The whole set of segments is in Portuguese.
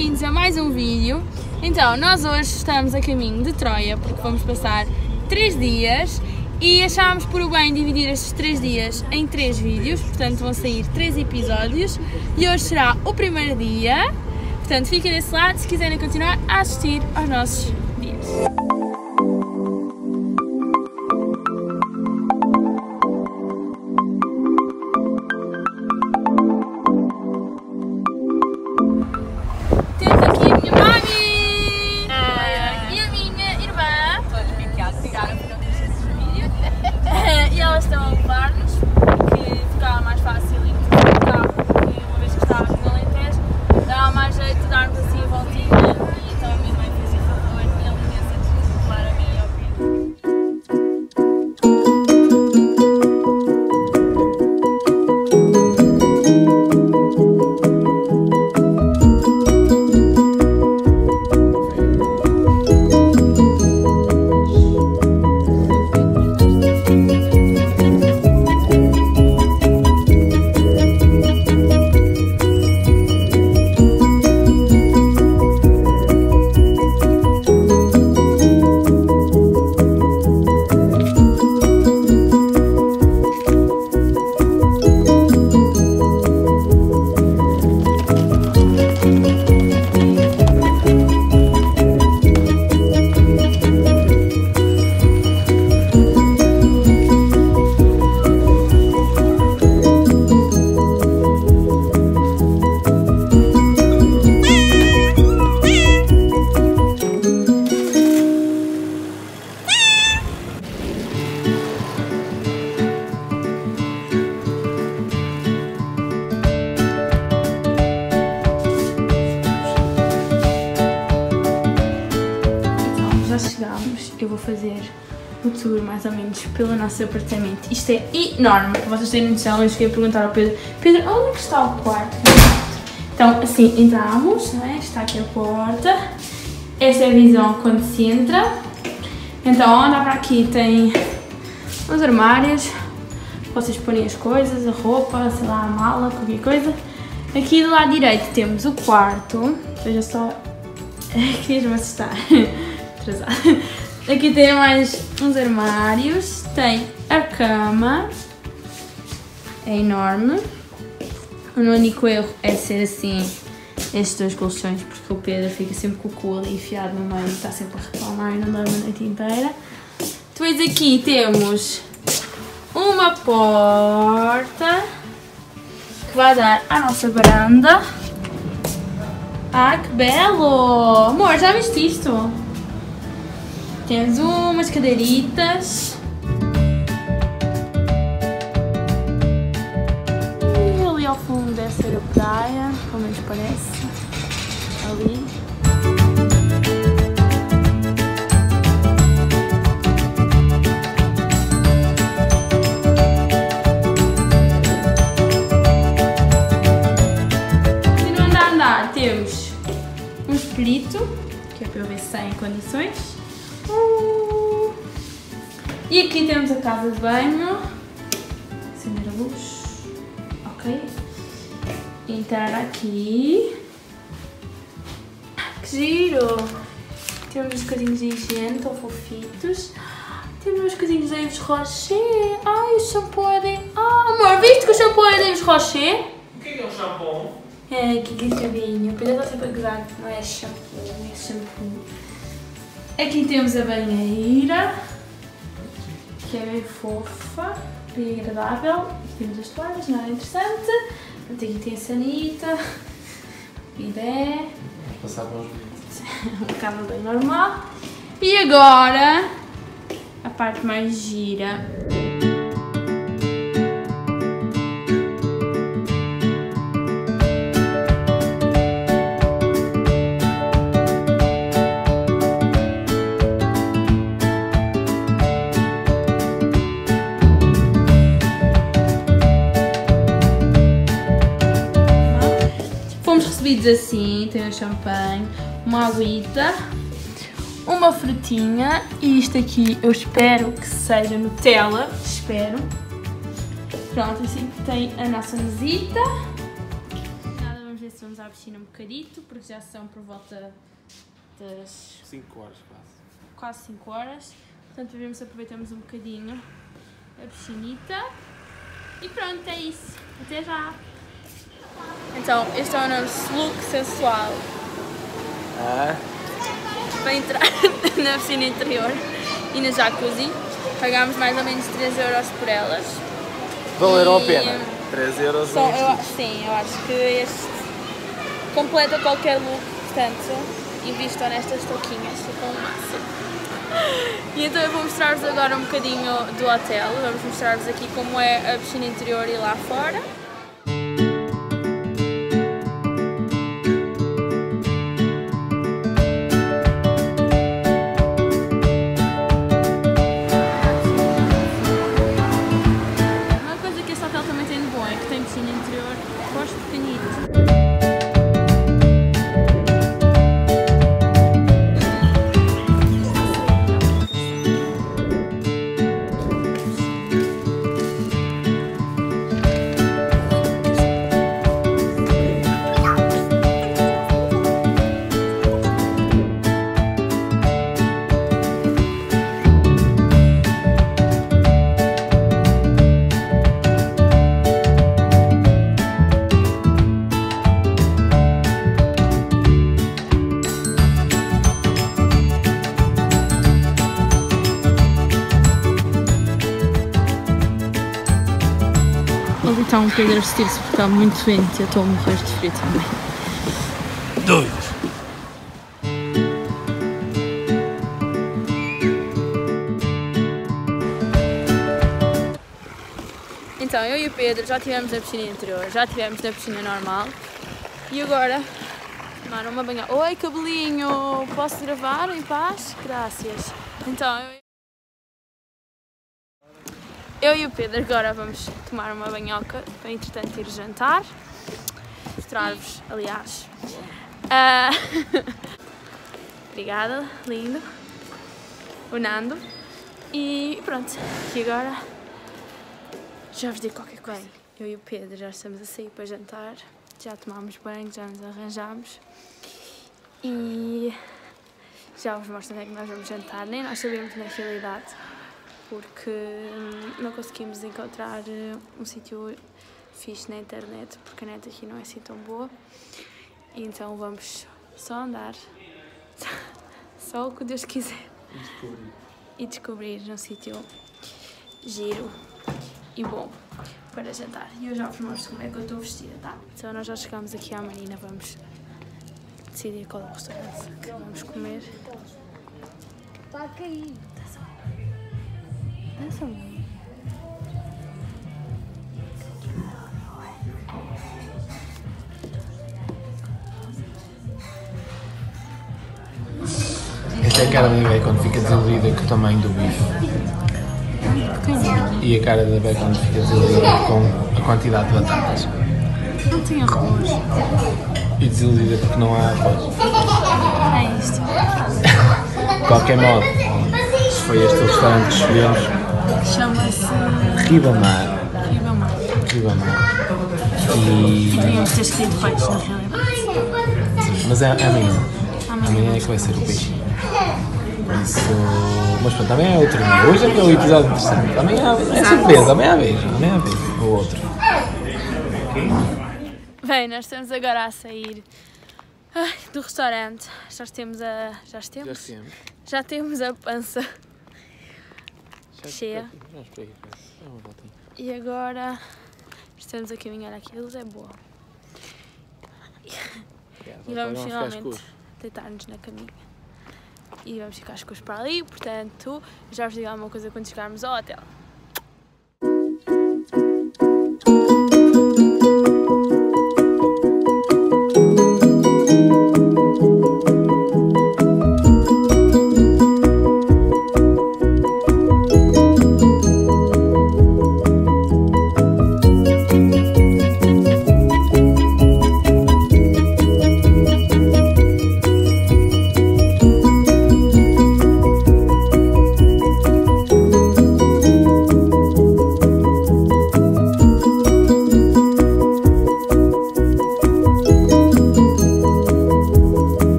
bem-vindos a mais um vídeo. Então, nós hoje estamos a caminho de Troia porque vamos passar 3 dias e achámos por bem dividir estes 3 dias em 3 vídeos, portanto vão sair 3 episódios e hoje será o primeiro dia. Portanto, fiquem desse lado se quiserem continuar a assistir aos nossos dias. Tour mais ou menos pelo nosso apartamento. Isto é enorme. Vocês terem noção, eu cheguei a perguntar ao Pedro: Pedro, onde é está o quarto? Então, assim, entramos, não é? Está aqui a porta. Esta é a visão quando se entra. Então, anda para aqui, tem uns armários. Vocês porem as coisas, a roupa, sei lá, a mala, qualquer coisa. Aqui do lado direito temos o quarto. Veja só Querias-me assustar. Atrasada. Aqui tem mais uns armários. Tem a cama. É enorme. O meu único erro é ser assim estes dois colchões, porque o Pedro fica sempre com o cu ali enfiado no meio está sempre a reclamar e não dorme a noite inteira. Depois aqui temos uma porta que vai dar à nossa varanda. Ah, que belo! Amor, já viste isto? Temos umas cadeiritas. E ali ao fundo deve ser a praia, pelo menos parece. Ali. Continuando a andar, temos um espírito, que é para eu ver se está em condições. E aqui temos a casa de banho. Acender a luz. Ok. Entrar aqui. Que giro! Temos uns bocadinhos de higiene, tão fofitos. Temos uns bocadinhos de Yves Rocher. Ai, o shampoo é de... Ah, amor, viste que o shampoo é de Yves Rocher? O que é um shampoo? É, que gritavinho. O Pedro está sempre a gozar. Não é shampoo, é shampoo. Aqui temos a banheira, que é bem fofa, bem agradável. Aqui temos as toalhas, não é interessante. Portanto, Aqui tem a sanita, bidé, Passar para os vídeos. uma cama bem normal. E agora, a parte mais gira. Recebidos assim, tem um champanhe, uma aguita, uma frutinha e isto aqui eu espero que seja Nutella, espero. Pronto, assim tem a nossa mesita. Nada, vamos ver se vamos à piscina um bocadito, porque já são por volta das 5 horas quase. quase 5 horas. Portanto, vivemos se aproveitamos um bocadinho a piscinita. E pronto, é isso. Até já! Então, este é o nosso look sensual Ah, para entrar na piscina interior e na jacuzzi. Pagámos mais ou menos 3 euros por elas. valeram a E, pena. hum, 3 euros Só, eu, sim, eu acho que este completa qualquer look, portanto, invistam nestas touquinhas, ficam o máximo. E então eu vou mostrar-vos agora um bocadinho do hotel, vamos mostrar-vos aqui como é a piscina interior e lá fora. Um Pedro a vestir-se porque está muito doente e eu estou a morrer de frio também. Doidos. Então, eu e o Pedro já estivemos na piscina interior, já estivemos na piscina normal e agora tomaram uma banha. Oi, cabelinho! Posso gravar em paz? Graças. Então, eu... eu e o Pedro agora vamos tomar uma banhoca para entretanto ir jantar. Mostrar-vos, aliás. Ah, Obrigada, lindo. O Nando. E pronto, e agora já vos digo qualquer coisa. Eu e o Pedro já estamos a sair para jantar. Já tomámos banho, já nos arranjámos. E já vos mostro onde é que nós vamos jantar. Nem nós sabemos na realidade, porque hum, não conseguimos encontrar eh, um sítio fixe na internet, porque a net aqui não é assim tão boa. E então vamos só andar, só o que Deus quiser e descobrir um sítio giro e bom para jantar. E eu já vos mostro como é que eu estou vestida, tá? Então nós já chegamos aqui à Marina, vamos decidir qual é o restaurante que vamos comer. Está a cair. Dança muito. Esta é a cara da Beca quando fica desiludida com o tamanho do bife. E a cara da Beca quando fica desiludida com a quantidade de batatas. Não tinha arroz. E desiludida porque não há arroz. É isto. De qualquer modo, se foi este o restaurante que escolhemos, Chama-se Ribamar. Ribamar. Ribamar. E. Devíamos ter escolhido peixe, na realidade. Mas é, é amanhã. Amanhã é que vai ser o peixe. Isso. Mas pronto, amanhã é outro dia. Hoje é que é o episódio interessante. Amanhã é surpresa, amanhã vejo. Amanhã vejo. O outro. Bem, nós estamos agora a sair ai, do restaurante. Já temos a. Já Já temos? temos. Já temos a pança. Cheia. Dá uma voltinha. E agora estamos a caminhar aqui. A luz é boa. E vamos finalmente deitar-nos na caminha. E vamos ficar escuros para ali, portanto, já vos digo alguma coisa quando chegarmos ao hotel.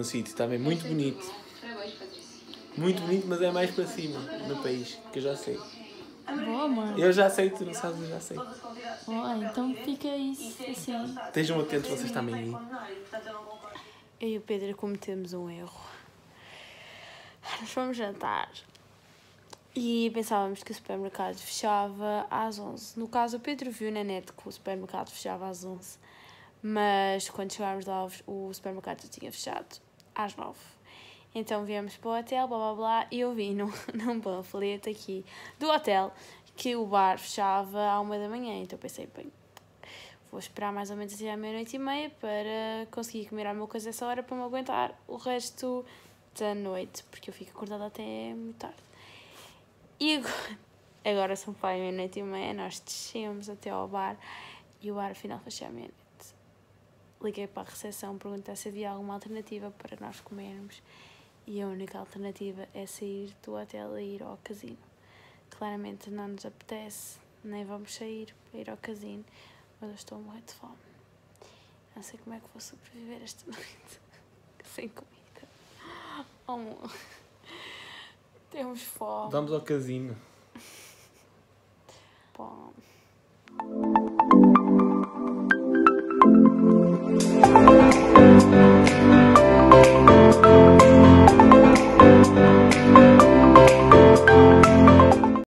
Num sítio também muito bonito. Muito bonito, mas é mais para cima, no país, que eu já sei. Boa, mano. Eu já sei, tu não sabes, eu já sei. Boa, então fica isso assim. Estejam atentos vocês também aí. Eu e o Pedro cometemos um erro. Nós fomos jantar e pensávamos que o supermercado fechava às 11. No caso, o Pedro viu na net que o supermercado fechava às 11, mas quando chegámos lá, o supermercado já tinha fechado às 9. Então viemos para o hotel, blá blá blá, e eu vi num, num panfleto aqui do hotel que o bar fechava à uma da manhã. Então pensei, bem, vou esperar mais ou menos até à meia-noite e meia para conseguir comer alguma coisa essa hora para me aguentar o resto da noite, porque eu fico acordada até muito tarde. E agora, agora são pai meia-noite e meia, nós descemos até ao bar e o bar afinal fechou à meia-noite liguei para a recepção perguntar se havia alguma alternativa para nós comermos e a única alternativa é sair do hotel e ir ao casino. Claramente não nos apetece, nem vamos sair para ir ao casino, mas eu estou a morrer de fome. Não sei como é que vou sobreviver esta noite sem comida. Oh, temos fome. Vamos ao casino. Bom.